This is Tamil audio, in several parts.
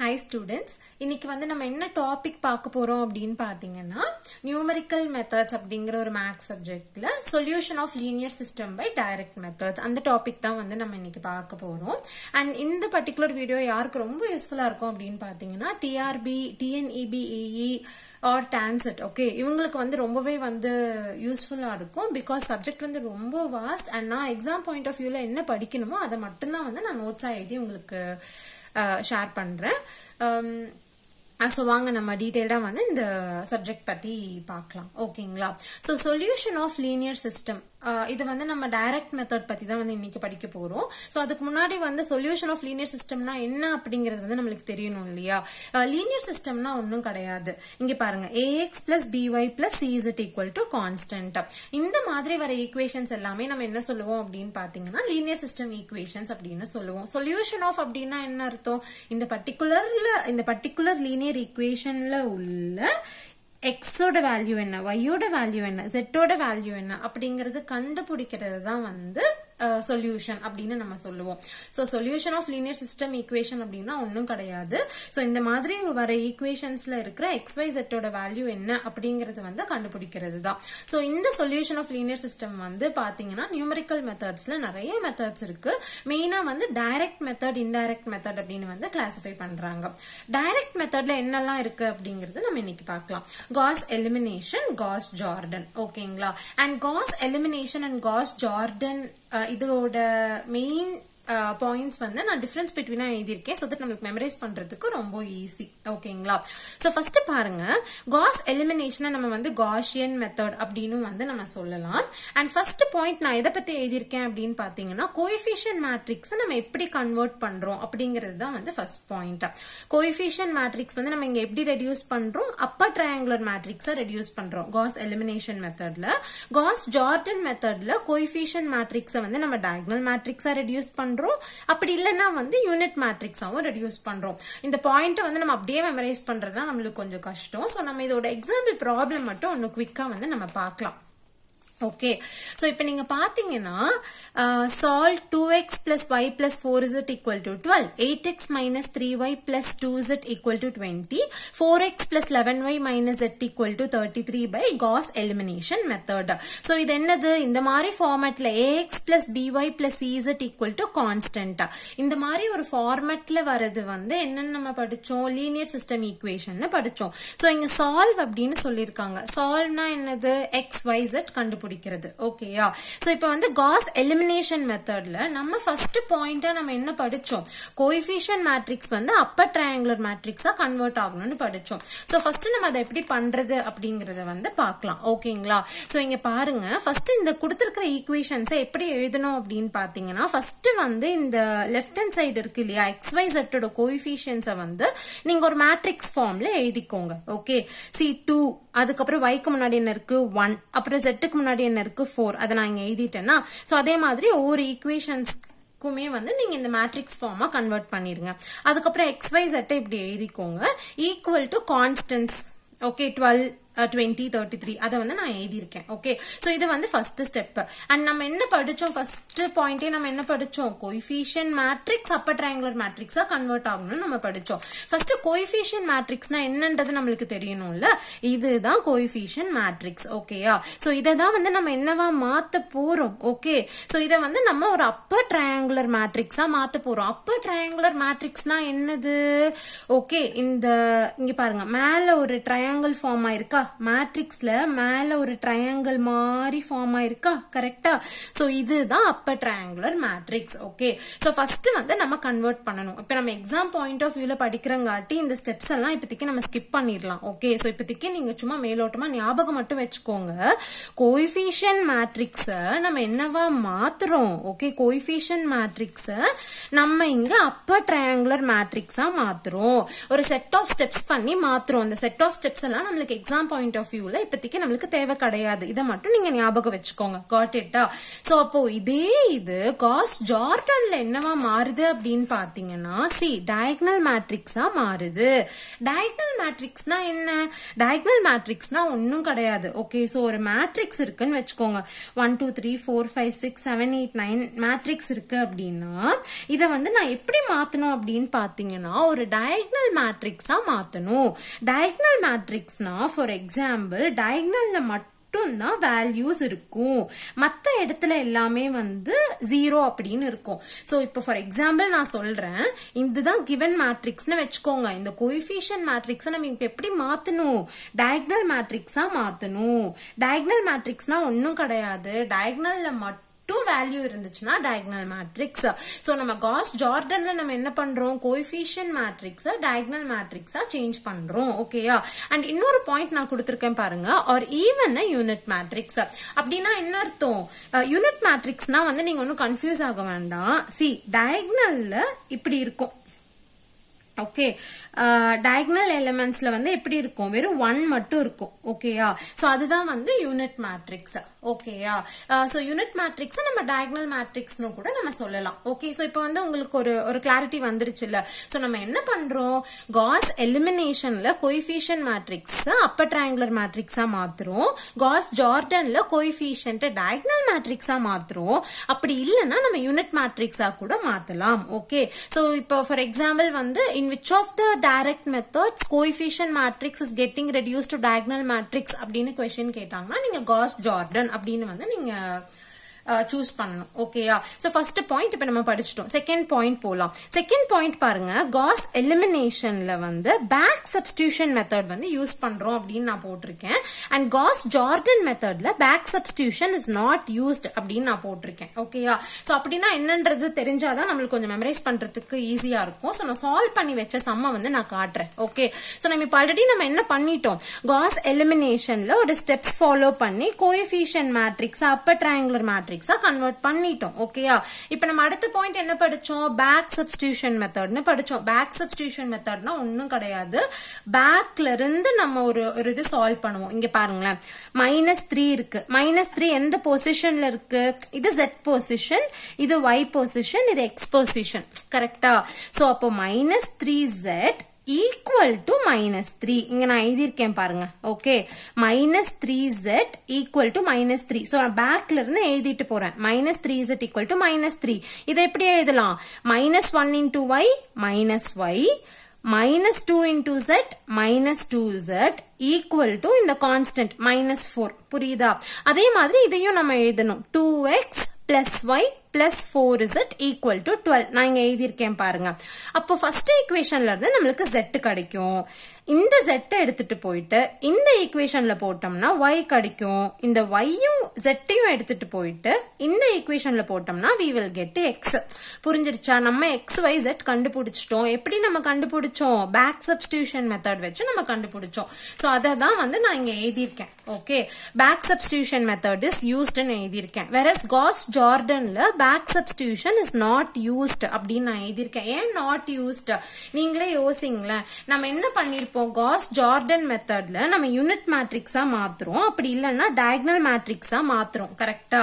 ஹாய் ஸ்டூடெண்ட்ஸ் இன்னைக்கு வந்து நம்ம என்ன டாபிக் பார்க்க போறோம் அப்படின்னு பார்த்தீங்கன்னா நியூமரிக்கல் மெத்தட்ஸ் அப்படிங்கிற ஒரு மேக்ஸ் சப்ஜெக்ட்ல solution of linear system by direct methods அந்த டாபிக் தான் வந்து நம்ம இன்னைக்கு பார்க்க போறோம். அண்ட் இந்த பர்டிகுலர் வீடியோ யாருக்கு ரொம்ப யூஸ்ஃபுல்லா இருக்கும் அப்படின்னு பார்த்தீங்கன்னா TRB TNEBEE or TANCET okay இவங்களுக்கு வந்து ரொம்பவே வந்து யூஸ்ஃபுல்லாக இருக்கும் பிகாஸ் சப்ஜெக்ட் வந்து ரொம்ப வாஸ்ட் அண்ட் நான் எக்ஸாம் பாயிண்ட் ஆஃப் வியூவில் என்ன படிக்கணுமோ அதை மட்டும்தான் வந்து நான் நோட்ஸாக எழுதி உங்களுக்கு ஷேர் பண்ணுறேன் ஸோ வாங்க நம்ம டீட்டெயில்டாக வந்து இந்த சப்ஜெக்ட் பற்றி பார்க்கலாம். ஓகேங்களா so solution of linear system இது வந்து நம்ம டைரக்ட் மெத்தட் பற்றி தான் வந்து இன்னைக்கு படிக்க போகிறோம் ஸோ அதுக்கு முன்னாடி வந்து சொல்யூஷன் ஆஃப் லீனியர் சிஸ்டம்னா என்ன அப்படிங்கிறது வந்து நம்மளுக்கு தெரியணும் இல்லையா? லீனியர் சிஸ்டம்னா ஒன்றும் கிடையாது. இங்கே பாருங்க. AX plus BY plus CZ equal to constant இந்த மாதிரி வர ஈக்குவேஷன்ஸ் எல்லாமே நம்ம என்ன சொல்லுவோம் அப்படின்னு பார்த்தீங்கன்னா லீனியர் சிஸ்டம் ஈக்குவேஷன்ஸ் அப்படின்னு சொல்லுவோம். சொல்யூஷன் ஆஃப் அப்படின்னா என்ன அர்த்தம்? இந்த பர்டிகுலர்ல இந்த பர்டிகுலர் லீனியர் ஈக்குவேஷன்ல உள்ள எக்ஸோட வேல்யூ என்ன? ஒய்யோட வேல்யூ என்ன? செட்டோட வேல்யூ என்ன? அப்படிங்கிறது கண்டுபிடிக்கிறது தான் வந்து சொல்யூஷன் அப்படின்னு நம்ம சொல்லுவோம். So solution of linear system equation அப்படின்னா ஒன்றும் கிடையாது. ஸோ இந்த மாதிரி வர ஈக்குவேஷன்ஸ்ல இருக்கிற எக்ஸ் ஒய் வேல்யூ என்ன அப்படிங்கிறது வந்து கண்டுபிடிக்கிறது தான் ஸோ இந்த சொல்யூஷன் ஆஃப் லீனியர் சிஸ்டம் வந்து பாத்தீங்கன்னா நியூமரிக்கல் மெத்தட்ஸ்ல நிறைய மெத்தட்ஸ் இருக்கு. மெயினா வந்து டைரக்ட் மெத்தட் இன்டைரக்ட் மெத்தட் அப்படின்னு வந்து கிளாசிஃபை பண்றாங்க. டைரக்ட் மெத்தட்ல என்னெல்லாம் இருக்கு அப்படிங்கிறது நம்ம இன்னைக்கு பார்க்கலாம். காஸ் எலிமினேஷன் காஸ் ஜார்டன் ஓகேங்களா and Gauss elimination and Gauss Jordan இதோட மெயின் Uh, பாயிண்ட்ஸ் வந்து நான் டிஃபரன்ஸ் பிட்வீனா எழுதியிருக்கேன். ஸோ தட் நம்மளுக்கு மெமரைஸ் பண்ணுறதுக்கு ரொம்ப ஈஸி ஓகேங்களா ஸோ ஃபர்ஸ்ட் பாருங்க. காஸ் எலிமினேஷனை நம்ம வந்து காஷியன் மெத்தட் அப்படின்னு வந்து நம்ம சொல்லலாம். அண்ட் ஃபர்ஸ்ட் பாயிண்ட் நான் எதை பத்தி எழுதியிருக்கேன் அப்படின்னு பாத்தீங்கன்னா கோஎஃபிஷியன் மேட்ரிக்ஸ் நம்ம எப்படி கன்வெர்ட் பண்றோம் அப்படிங்கிறது தான் வந்து ஃபர்ஸ்ட் பாயிண்ட் கோஎஃபிஷியன் மேட்ரிக்ஸ் வந்து நம்ம இங்க எப்படி ரெடியூஸ் பண்றோம்? அப்பர் ட்ரையாங்குலர் மேட்ரிக்ஸை ரெடியூஸ் பண்றோம். காஸ் எலிமினேஷன் மெத்தட்ல காஸ் ஜார்டன் மெத்தட்ல கோஎஃபிஷியன் மேட்ரிக்ஸை வந்து நம்ம டயக்னல் மேட்ரிக்ஸா ரெடியூஸ் பண்றோம். பண்றோம். அப்படி இல்லைன்னா வந்து யூனிட் மேட்ரிக்ஸாவும் ரெடியூஸ் பண்றோம். இந்த பாயிண்ட் வந்து நம்ம அப்படியே மெமரைஸ் பண்றதுதான் நம்மளுக்கு கொஞ்சம் கஷ்டம். ஸோ நம்ம இதோட எக்ஸாம்பிள் ப்ராப்ளம் மட்டும் ஒன்று குவிக்கா வந்து நம்ம பார்க்கலாம். ஓகே ஸோ இப்போ நீங்கள் பார்த்தீங்கன்னா solve two x plus y plus four z equal to twelve eight x minus three y plus two z equal to twenty four x plus eleven y minus z equal to thirty three by Gauss elimination method so இது என்னது? இந்த மாதிரி ஃபார்மேட்டில் a x plus b y plus z equal to கான்ஸ்டன்டா இந்த மாதிரி ஒரு ஃபார்மேட்டில் வர்றது வந்து என்னென்னு நம்ம படித்தோம் லீனியர் சிஸ்டம் ஈக்குவேஷன் படித்தோம் ஸோ இங்கே சால்வ் அப்படின்னு சொல்லியிருக்காங்க. சால்வ்னா என்னது? எக்ஸ் ஒய் ஜெட் கண்டுபிடிக்கும் கண்டுபிடிக்கிறது ஓகேயா சோ இப்போ வந்து காஸ் எலிமினேஷன் மெத்தட்ல நம்ம ஃபர்ஸ்ட் பாயிண்டா நம்ம என்ன படிச்சோம்? கோஎஃபிஷியன் மேட்ரிக்ஸ் வந்து அப்பர் ட்ரையாங்குலர் மேட்ரிக்ஸா கன்வெர்ட் ஆகணும்னு படிச்சோம். சோ ஃபர்ஸ்ட் நம்ம அதை எப்படி பண்றது அப்படிங்கறத வந்து பார்க்கலாம். ஓகேங்களா சோ இங்க பாருங்க. ஃபர்ஸ்ட் இந்த கொடுத்திருக்கிற ஈக்குவேஷன்ஸை எப்படி எழுதணும் அப்படின்னு பாத்தீங்கன்னா ஃபர்ஸ்ட் வந்து இந்த லெஃப்ட் ஹேண்ட் சைடு இருக்கு இல்லையா? எக்ஸ் ஒய் செட்டோட கோஎஃபிஷியன்ஸை வந்து நீங்க ஒரு மேட்ரிக்ஸ் ஃபார்ம்ல எழுதிக்கோங்க. ஓகே சி டூ அதுக்கப்புறம் ஒய்க்கு முன்னாடி என்ன இருக்கு? ஒன் அப்புறம் செட்டுக்கு முன்னாடி என்ன இருக்கு? ஃபோர் அதை நான் இங்கே எழுதிட்டேன்னா ஸோ அதே மாதிரி ஒவ்வொரு ஈக்குவேஷன்ஸ்க்குமே வந்து நீங்க இந்த மேட்ரிக்ஸ் ஃபார்மா கன்வெர்ட் பண்ணிருங்க. அதுக்கப்புறம் எக்ஸ் ஒய் இப்படி எழுதிக்கோங்க. Equal to constants okay twelve twenty thirty three அதை வந்து நான் எழுதியிருக்கேன். ஓகே ஸோ இது வந்து ஃபர்ஸ்ட் ஸ்டெப் அண்ட் நம்ம என்ன படித்தோம் ஃபர்ஸ்ட் பாயிண்டே நம்ம என்ன படித்தோம் கோயிஃபிஷியன் மேட்ரிக்ஸ் அப்பர் ட்ரையாங்குலர் மேட்ரிக்ஸாக கன்வெர்ட் ஆகணும்னு நம்ம படித்தோம் ஃபர்ஸ்ட் கோயிஃபிஷியன் மேட்ரிக்ஸ்னா என்னன்றது நம்மளுக்கு தெரியணும்ல? இதுதான் கோயிஃபிஷியன் மேட்ரிக்ஸ் ஓகேயா ஸோ இதை தான் வந்து நம்ம என்னவா மாத்த போறோம்? ஓகே ஸோ இதை வந்து நம்ம ஒரு அப்பர் ட்ரையாங்குலர் மேட்ரிக்ஸா மாத்த போறோம். அப்பர் ட்ரையாங்குலர் மேட்ரிக்ஸ்னா என்னது? ஓகே இந்த இங்க பாருங்க. மேல ஒரு ட்ரையாங்கிள் ஃபார்ம் ஆயிருக்கா மேட்ரிக்ஸ்ல மேல ஒரு ட்ரையாங்கிள் மாதிரி ஃபார்ம் ஆயிருக்கா? கரெக்டா ஸோ இதுதான் upper triangular matrix okay so first வந்து நம்ம கன்வெர்ட் பண்ணணும். இப்போ நம்ம எக்ஸாம் பாயிண்ட் ஆஃப் வியூல படிக்கிறங்காட்டி இந்த ஸ்டெப்ஸ் எல்லாம் இப்போதைக்கு நம்ம ஸ்கிப் பண்ணிடலாம். ஓகே ஸோ இப்போதைக்கு நீங்க சும்மா மேலோட்டமா ஞாபகம் மட்டும் வச்சுக்கோங்க. கோயிஃபிஷியன் மேட்ரிக்ஸை நம்ம என்னவா மாத்துறோம்? ஓகே கோயிஃபிஷியன் மேட்ரிக்ஸை நம்ம இங்க அப்பர் ட்ரையாங்குலர் மேட்ரிக்ஸா மாத்துறோம். ஒரு செட் ஆஃப் ஸ்டெப்ஸ் பண்ணி மாத்துறோம். அந்த செட் ஆஃப் ஸ்டெப்ஸ் எல்லாம் நம்மளுக்கு எக்ஸாம் பாயிண்ட் ஆஃப் வியூல இப்போதைக்கு நம்மளுக்கு தேவை கிடையாது. இதை மட்டும் நீங்க ஞாபகம் வச்சுக்கோங்க. காட் இட்டா சோ அப்போ இதே இது காஸ் ஜார்டன்ல என்னவா மாறுது அப்படின்னு பாத்தீங்கன்னா சி டயக்னல் மேட்ரிக்ஸா மாறுது. டயக்னல் மேட்ரிக்ஸ்னா என்ன? டயக்னல் மேட்ரிக்ஸ்னா ஒன்றும் கிடையாது. ஓகே ஸோ ஒரு மேட்ரிக்ஸ் இருக்குன்னு வச்சுக்கோங்க. One two three four five six seven eight nine matrix இருக்கு அப்படின்னா இதை வந்து நான் எப்படி மாத்தணும் அப்படின்னு பாத்தீங்கன்னா ஒரு டயக்னல் மேட்ரிக்ஸா மாத்தணும். டயக்னல் மேட்ரிக்ஸ்னா ஃபார் எக்ஸாம்பிள் டயக்னல்ல மட்டும் மட்டும்தான் வேல்யூஸ் இருக்கும். மற்ற இடத்துல எல்லாமே வந்து ஜீரோ அப்படின்னு இருக்கும். ஸோ இப்போ ஃபார் எக்ஸாம்பிள் நான் சொல்றேன் இதுதான் கிவன் மேட்ரிக்ஸ்னு வச்சுக்கோங்க. இந்த கோஎஃபிஷியன் மேட்ரிக்ஸை நம்ம இப்போ எப்படி மாத்தணும்? டயக்னல் மேட்ரிக்ஸா மாத்தணும். டயக்னல் மேட்ரிக்ஸ்னா ஒன்றும் கிடையாது. டயக்னல்ல மட்டும் டூ வேல்யூ இருந்துச்சுன்னா டயக்னல் மேட்ரிக்ஸ் ஸோ நம்ம காஸ் ஜார்டன்ல நம்ம என்ன பண்றோம்? கோஎஃபிஷியன் மேட்ரிக்ஸ் டயக்னல் மேட்ரிக்ஸா சேஞ்ச் பண்றோம். ஓகேயா அண்ட் இன்னொரு பாயிண்ட் நான் கொடுத்துருக்கேன் பாருங்க. ஆர் ஈவன் யூனிட் மேட்ரிக்ஸ் அப்படின்னா என்ன அர்த்தம்? யூனிட் மேட்ரிக்ஸ்னா வந்து நீங்க ஒன்றும் கன்ஃபியூஸ் ஆக வேண்டாம். சி டயக்னல்ல இப்படி இருக்கும். ஓகே டயக்னல் எலிமெண்ட்ஸ்ல வந்து எப்படி இருக்கும்? வெறும் ஒன் மட்டும் இருக்கும். ஓகேயா ஸோ அதுதான் வந்து யூனிட் மேட்ரிக்ஸ் ஓகேயா ஸோ யூனிட் மேட்ரிக்ஸ் நம்ம டயக்னல் மேட்ரிக்ஸ்னு கூட நம்ம சொல்லலாம். ஓகே ஸோ இப்போ வந்து உங்களுக்கு ஒரு ஒரு கிளாரிட்டி வந்துருச்சு இல்ல ஸோ நம்ம என்ன பண்றோம்? காஸ் எலிமினேஷன்ல கொய்ஃபிஷியன் மேட்ரிக்ஸ் அப்பர் ட்ரையாங்குலர் மேட்ரிக்ஸா மாத்துறோம். காஸ் ஜார்டன்ல கோயிஃபிஷியன்ட் டயக்னல் மேட்ரிக்ஸா மாத்துறோம். அப்படி இல்லைன்னா நம்ம யூனிட் மேட்ரிக்ஸா கூட மாத்தலாம். ஓகே ஸோ இப்போ ஃபார் எக்ஸாம்பிள் வந்து in which of the direct methods coefficient matrix is getting reduced to diagonal matrix அப்படின்னு கொஸ்டின் கேட்டாங்கன்னா நீங்க காஸ் ஜார்டன் அப்படின்னு வந்து நீங்க சூஸ் பண்ணணும். ஓகேயா ஸோ ஃபர்ஸ்ட் பாயிண்ட் இப்போ நம்ம படிச்சிட்டோம். செகண்ட் பாயிண்ட் போகலாம் செகண்ட் பாயிண்ட் பாருங்க. காஸ் எலிமினேஷன்ல வந்து பேக் சப்ஸ்டியூஷன் மெத்தட் வந்து யூஸ் பண்றோம் அப்படின்னு நான் போட்டிருக்கேன். அண்ட் காஸ் ஜார்டன் மெத்தட்ல back substitution is not used அப்படின்னு நான் போட்டிருக்கேன். ஓகேயா ஸோ அப்படின்னா என்னன்றது தெரிஞ்சாதான் நம்மளுக்கு கொஞ்சம் மெமரைஸ் பண்றதுக்கு ஈஸியா இருக்கும். ஸோ நான் சால்வ் பண்ணி வச்ச சம்ம வந்து நான் காட்டுறேன். ஓகே ஸோ நம்ம இப்போ ஆல்ரெடி நம்ம என்ன பண்ணிட்டோம்? காஸ் எலிமினேஷன்ல ஒரு ஸ்டெப்ஸ் ஃபாலோ பண்ணி coefficient matrix upper triangular matrix மேட்ரிக்ஸா convert பண்ணிட்டோம் ஓகேயா இப்போ நம்ம அடுத்த பாயிண்ட் என்ன படிச்சோம்? பேக் சப்ஸ்டியூஷன் மெத்தட்னு படிச்சோம். பேக் சப்ஸ்டியூஷன் மெத்தட்னா ஒன்றும் கிடையாது. பேக்ல இருந்து நம்ம ஒரு ஒரு இது சால்வ் பண்ணுவோம். இங்க பாருங்களேன். மைனஸ் த்ரீ இருக்கு. மைனஸ் த்ரீ எந்த பொசிஷன்ல இருக்கு? இது ஜெட் பொசிஷன் இது ஒய் பொசிஷன் இது எக்ஸ் பொசிஷன் கரெக்டா ஸோ அப்போ minus three Z equal to minus three இங்க நான் எழுதியிருக்கேன் பாருங்க. Okay minus three Z equal to minus three so நான் பேக்ல இருந்து எழுதிட்டு போறேன். Minus three Z equal to minus three இதை எப்படி எழுதலாம்? Minus one into Y minus Y minus two into Z minus two Z equal to இந்த கான்ஸ்டன்ட் மைனஸ் ஃபோர் புரியுதா? அதே மாதிரி இதையும் நம்ம எழுதணும். Two X plus Y plus four Z equal to twelve நான் இங்கே எழுதியிருக்கேன் பாருங்க. அப்போ ஃபர்ஸ்ட் ஈக்குவேஷன்ல இருந்து நம்மளுக்கு ஜெட் கிடைக்கும். இந்த ஜெட்டை எடுத்துட்டு போயிட்டு இந்த ஈக்குவேஷன்ல போட்டோம்னா ஒய் கிடைக்கும். இந்த ஒய்யும் ஜெட்டையும் எடுத்துட்டு போயிட்டு இந்த ஈக்குவேஷன்ல போட்டோம்னா வி வில் கெட் எக்ஸ் புரிஞ்சிருச்சா? நம்ம எக்ஸ் ஒய் ஜெட் கண்டுபிடிச்சிட்டோம். எப்படி நம்ம கண்டுபிடிச்சோம்? பேக் சப்ஸ்டியூஷன் மெத்தட் வச்சு நம்ம கண்டுபிடிச்சோம். ஸோ அதை தான் வந்து நான் இங்கே எழுதியிருக்கேன். Okay back substitution method is யூஸ்டுன்னு எழுதியிருக்கேன். வேற Gauss ஜார்டன்ல back substitution is not used அப்படின்னு நான் எழுதியிருக்கேன். ஏன் நாட் யூஸ்ட் நீங்களே யோசிங்களேன். நம்ம என்ன பண்ணிருப்போம் காஸ் ஜார்டன் மெத்தட்ல நம்ம யூனிட் மேட்ரிக்ஸா மாத்துறோம். அப்படி இல்லைன்னா டயக்னல் மேட்ரிக்ஸா மாத்துறோம். கரெக்டா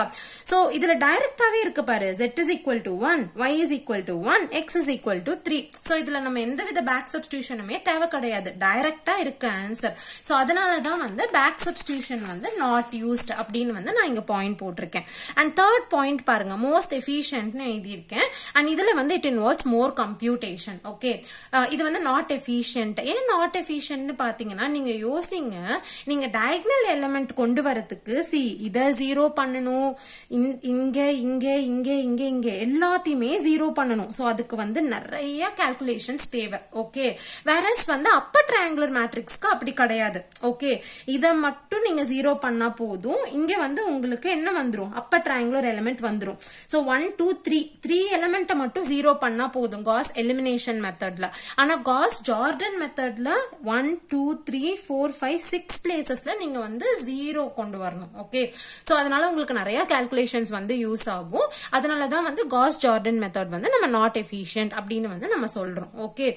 சோ இதுல டைரக்டாவே இருக்கு பாரு. Z is equal to one Y is equal to one X is equal to three so இதுல நம்ம எந்த வித பேக் சப்ஸ்டியூஷனுமே தேவை கிடையாது. டைரக்டா இருக்கு ஆன்சர் சோ அதனாலதான் வந்து பேக் சப்ஸ்டியூஷன் வந்து நாட் யூஸ்ட் அப்படின்னு வந்து நான் இங்க பாயிண்ட் போட்டிருக்கேன். அண்ட் தேர்ட் பாயிண்ட் பாருங்க. மோஸ்ட் எஃபிஷியன்ட்னு எழுதியிருக்கேன். அண்ட் இதுல வந்து it involves more computation okay இது வந்து நாட் எஃபிஷியன்ட் ஏன் நாட் எஃபிஷியன்ட்னு பாத்தீங்கன்னா நீங்க யோசிங்க நீங்க டயக்னல் எலிமெண்ட் கொண்டு வரதுக்கு சி இதை ஜீரோ பண்ணணும் இங்கே இங்கே இங்கே இங்க இங்கே எல்லாத்தையுமே ஜீரோ பண்ணணும். சோ அதுக்கு வந்து நிறைய கால்குலேஷன்ஸ் தேவை ஓகே வேறஸ் வந்து அப்பர் ட்ரையாங்குலர் மேட்ரிக்ஸ்க்கு அப்படி கிடையாது ஓகே இத மட்டும் நீங்க ஜீரோ பண்ணா போதும். இங்கே வந்து உங்களுக்கு என்ன வந்துரும்? அப்பர் ட்ரையாங்குலர் எலிமெண்ட் வந்துரும். So so one two three three எலமெண்ட்டை மட்டும் ஜீரோ பண்ணா போதும் காஸ் எலிமினேஷன் மெத்தட்ல ஆனா காஸ் ஜார்டன் மெத்தட்ல one two three four five six பிளேசஸ்ல நீங்க வந்து ஜீரோ கொண்டு வரணும் ஓகே ஸோ அதனால உங்களுக்கு நிறைய கால்குலேஷன்ஸ் வந்து யூஸ் ஆகும். அதனால தான் வந்து காஸ் ஜார்டன் மெத்தட் வந்து நம்ம நாட் எஃபிஷியன்ட் அப்படின்னு வந்து நம்ம சொல்றோம் ஓகே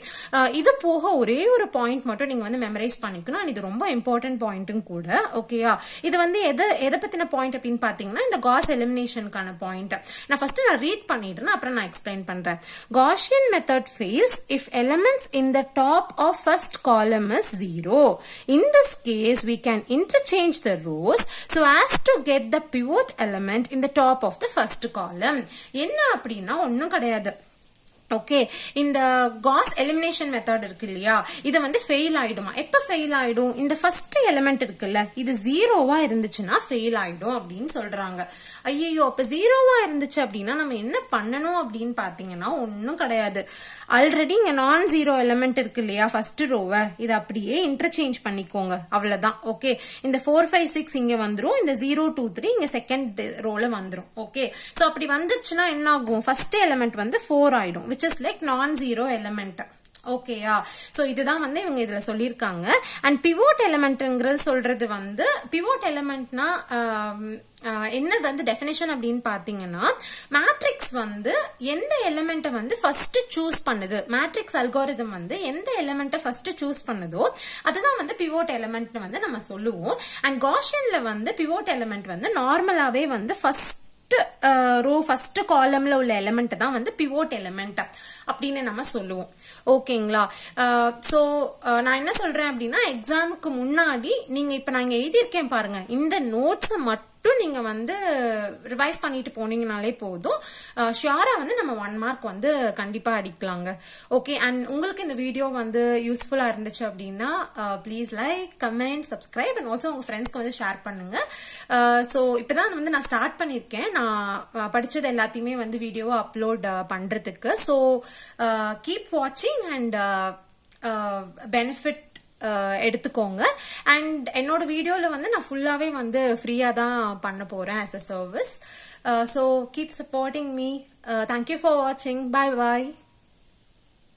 இது போக ஒரே ஒரு பாயிண்ட் மட்டும் நீங்க வந்து மெமரைஸ் பண்ணிக்கணும். இது ரொம்ப இம்பார்ட்டன்ட் பாயிண்ட்டும் கூட ஓகேயா இது வந்து எதை எதை பத்தின பாயிண்ட் அப்படின்னு பாத்தீங்கன்னா இந்த காஸ் எலிமினேஷனுக்கான பாயிண்ட் நான் ஃபர்ஸ்ட் நான் ரீட் பண்ணிடுறேன் அப்புறம் நான் எக்ஸ்பிளைன் பண்றேன். Gaussian method fails if elements in the top of first column is zero in this case we can interchange the rows so as to get the pivot element in the top of the first column. என்ன அப்படின்னா ஒன்றும் கிடையாது. ஓகே இந்த காஸ் எலிமினேஷன் மெத்தட் இருக்கு இல்லையா இது வந்து ஃபெயில் ஆயிடுமா? எப்ப ஃபெயில் ஆயிடும்? இந்த ஃபர்ஸ்ட் எலிமெண்ட் இருக்குல்ல இது ஜீரோவா இருந்துச்சுன்னா ஃபெயில் ஆயிடும் அப்படின்னு சொல்றாங்க. ஐயோ அப்ப ஜீரோவா இருந்துச்சு அப்படின்னா நம்ம என்ன பண்ணணும் அப்படின்னு பாத்தீங்கன்னா ஒன்னும் கிடையாது. ஆல்ரெடி இங்க நான் ஜீரோ எலிமெண்ட் இருக்கு இல்லையா ஃபர்ஸ்ட் ரோவை இது அப்படியே இன்டர்சேஞ்ச் பண்ணிக்கோங்க. அவ்வளவுதான். ஓகே இந்த ஃபோர் ஃபைவ் சிக்ஸ் இங்க வந்துரும். இந்த ஜீரோ டூ த்ரீ இங்க செகண்ட் ரோல வந்துரும். ஓகே சோ அப்படி வந்துருச்சுன்னா என்ன ஆகும் ஃபர்ஸ்ட் எலிமெண்ட் வந்து ஃபோர் ஆயிடும் which is like non zero element ஓகேயா ஸோ இதுதான் வந்து இவங்க இதில் சொல்லியிருக்காங்க. அண்ட் பிவோட் எலமெண்ட்டுங்கிறது சொல்றது வந்து பிவோட் எலிமெண்ட்னா um, uh, என்ன வந்து டெஃபினேஷன் அப்படின்னு பாத்தீங்கன்னா மேட்ரிக்ஸ் வந்து எந்த எலமெண்ட்டை வந்து ஃபர்ஸ்ட் சூஸ் பண்ணுது. மேட்ரிக்ஸ் அல்காரிதம் வந்து எந்த எலிமெண்ட்டை ஃபர்ஸ்ட் சூஸ் பண்ணுதோ அதுதான் வந்து பிவோட் எலிமெண்ட்னு வந்து நம்ம சொல்லுவோம். அண்ட் காஷன்ல வந்து பிவோட் எலமெண்ட் வந்து நார்மலாவே வந்து ஃபர்ஸ்ட் ரோ ஃபர்ஸ்ட் காலம்ல உள்ள எலமெண்ட் தான் வந்து பிவோட் எலமெண்ட் அப்படின்னு நம்ம சொல்லுவோம். ஓகேங்களா ஸோ uh, uh, நான் என்ன சொல்றேன் அப்படின்னா எக்ஸாமுக்கு முன்னாடி நீங்க இப்ப நான் இங்கே எழுதியிருக்கேன் பாருங்க. இந்த நோட்ஸை மட்டும் மட்டும் நீங்க வந்து ரிவைஸ் பண்ணிட்டு போனீங்கனாலே போதும். ஷியாரா வந்து நம்ம ஒன் மார்க் வந்து கண்டிப்பா அடிக்கலாங்க. ஓகே அண்ட் உங்களுக்கு இந்த வீடியோ வந்து யூஸ்ஃபுல்லா இருந்துச்சு அப்படின்னா please like comment subscribe and also உங்க ஃப்ரெண்ட்ஸ்க்கு வந்து ஷேர் பண்ணுங்க. ஸோ இப்பதான் வந்து நான் ஸ்டார்ட் பண்ணியிருக்கேன் நான் படிச்சது எல்லாத்தையுமே வந்து வீடியோவை அப்லோட் பண்றதுக்கு. ஸோ கீப் வாட்சிங் அண்ட் பெனிஃபிட் எடுத்துக்கோங்க. அண்ட் என்னோட வீடியோவில் வந்து நான் ஃபுல்லாகவே வந்து ஃப்ரீயாக தான் பண்ண போகிறேன் as a service so keep supporting me thank you for வாட்சிங் பாய் பாய்